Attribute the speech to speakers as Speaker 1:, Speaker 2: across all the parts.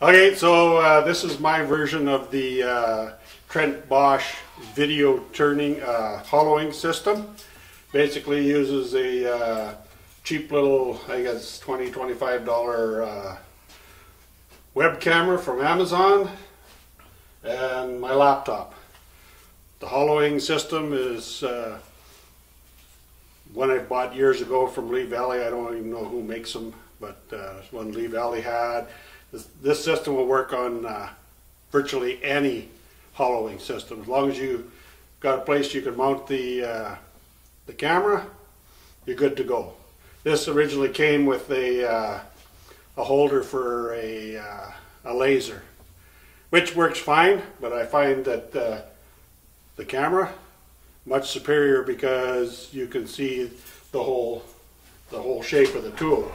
Speaker 1: Okay, so uh, this is my version of the uh, Trent Bosch video turning uh, hollowing system. Basically uses a uh, cheap little, I guess, 20 $25 uh, web camera from Amazon and my laptop. The hollowing system is uh, one I bought years ago from Lee Valley. I don't even know who makes them, but one Lee Valley had. This, system will work on uh, virtually any hollowing system. As long as you got a place you can mount the, uh, the camera, you're good to go. This originally came with a, uh, a holder for a, uh, a laser, which works fine, but I find that uh, the camera much superior because you can see the whole the whole shape of the tool.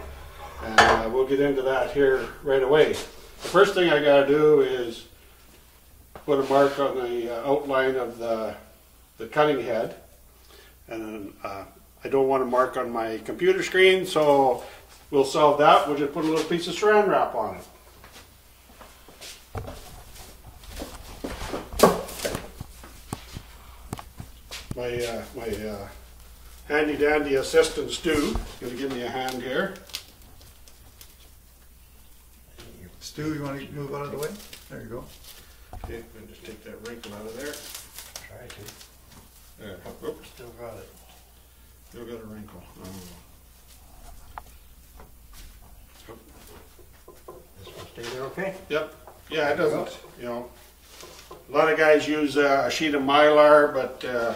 Speaker 1: And uh, we'll get into that here right away. The first thing I got to do is put a mark on the uh, outline of the, the cutting head. And uh, I don't want to mark on my computer screen, so we'll solve that. We'll just put a little piece of saran wrap on it. My, uh, my uh, handy dandy assistant Stu to give me a hand here.
Speaker 2: Stu, you want to move out of the way? There you go.
Speaker 1: Okay, and just take that wrinkle out of there.
Speaker 3: Try to.
Speaker 1: There, oops,
Speaker 3: Still got it.
Speaker 1: still got a wrinkle. Oh.
Speaker 3: This will stay there okay?
Speaker 1: Yep, yeah, it doesn't, you know. A lot of guys use uh, a sheet of Mylar, but uh,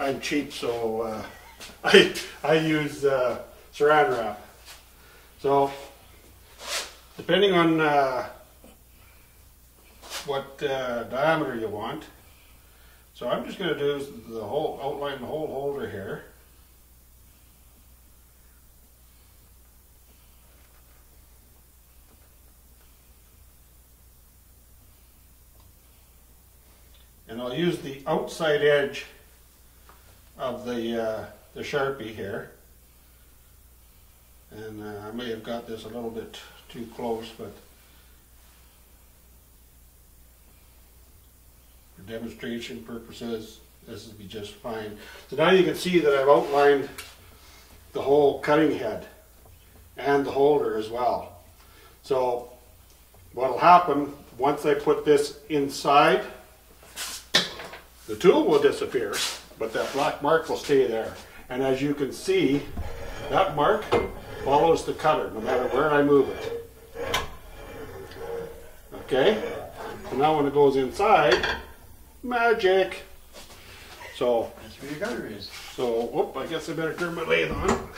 Speaker 1: I'm cheap, so uh, I, I use uh, saran wrap. So, depending on uh, what uh, diameter you want, so I'm just going to do the whole, outline the whole holder here. And I'll use the outside edge of the, uh, the Sharpie here. And uh, I may have got this a little bit too close, but for demonstration purposes, this will be just fine. So now you can see that I've outlined the whole cutting head and the holder as well. So what'll happen, once I put this inside, the tool will disappear, but that black mark will stay there. And as you can see, that mark follows the cutter no matter where I move it. Okay? So now when it goes inside, magic. So,
Speaker 3: That's where your cutter is.
Speaker 1: so, whoop, I guess I better turn my lathe on.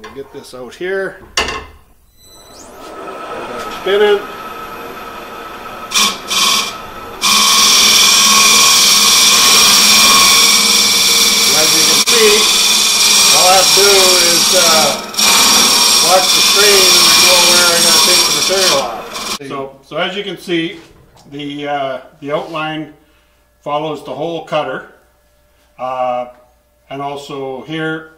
Speaker 1: We'll get this out here. Spin it. As you can see, all I have to do is uh, watch the screen and I know where I gotta take the material off. So, so as you can see, the uh, the outline follows the whole cutter, uh, and also here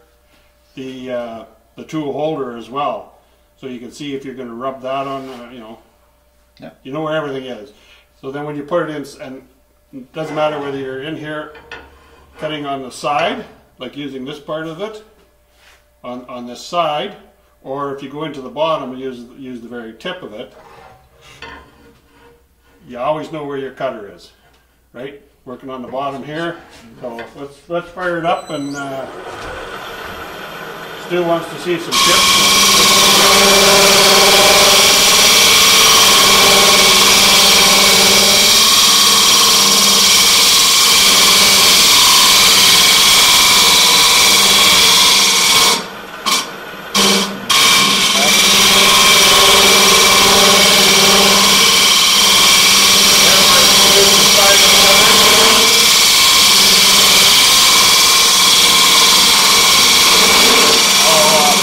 Speaker 1: the uh, the tool holder as well. So you can see if you're going to rub that on, uh, you know,
Speaker 2: Yeah.
Speaker 1: you know where everything is. So then when you put it in, and it doesn't matter whether you're in here cutting on the side, like using this part of it, on, on this side, or if you go into the bottom and use, use the very tip of it, you always know where your cutter is, right? Working on the bottom here. So let's, let's fire it up and uh, Stu wants to see some tips.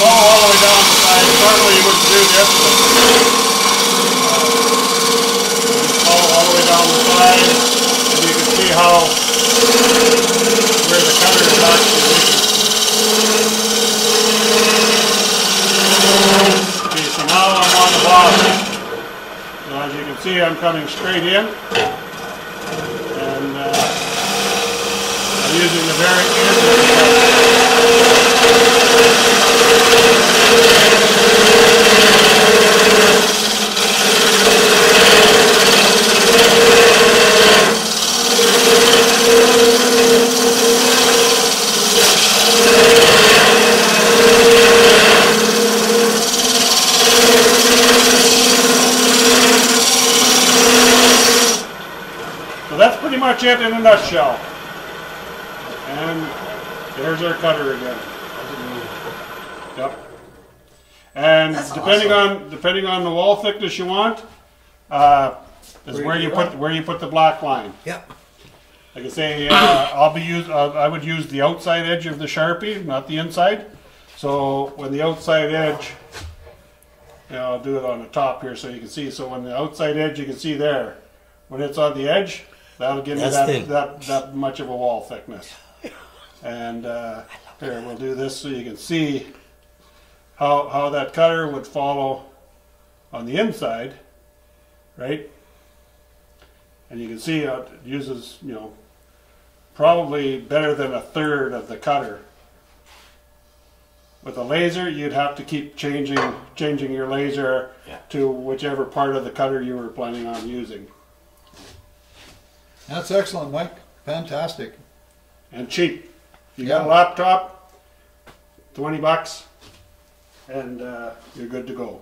Speaker 1: Oh, all the way down the side. Normally you wouldn't do this, uh, all the way down the side, you can see how where the cutter is actually now I'm on the bottom. So as you can see I'm coming straight in. And uh, I'm using the very end of the much it in a nutshell. And there's our cutter again. Yep. And
Speaker 3: That's
Speaker 1: depending on depending on the wall thickness you want, uh, is
Speaker 3: Where
Speaker 1: where
Speaker 3: you
Speaker 1: you put where you put the black line.
Speaker 3: Yep.
Speaker 1: Like I say, uh, I'll be use uh, I would use the outside edge of the sharpie, not the inside. So when the outside edge, you know, I'll do it on the top here so you can see. So when the outside edge, you can see there, when it's on the edge, that'll give me
Speaker 4: That's
Speaker 1: that, that that much of a wall thickness. And uh, here we'll do this so you can see how how that cutter would follow on the inside, right? And you can see how it uses, you know, probably better than a third of the cutter. With a laser, you'd have to keep changing changing your laser
Speaker 4: Yeah.
Speaker 1: to whichever part of the cutter you were planning on using.
Speaker 2: That's excellent, Mike. Fantastic.
Speaker 1: And cheap. You got a laptop, twenty bucks, and uh, you're good to go.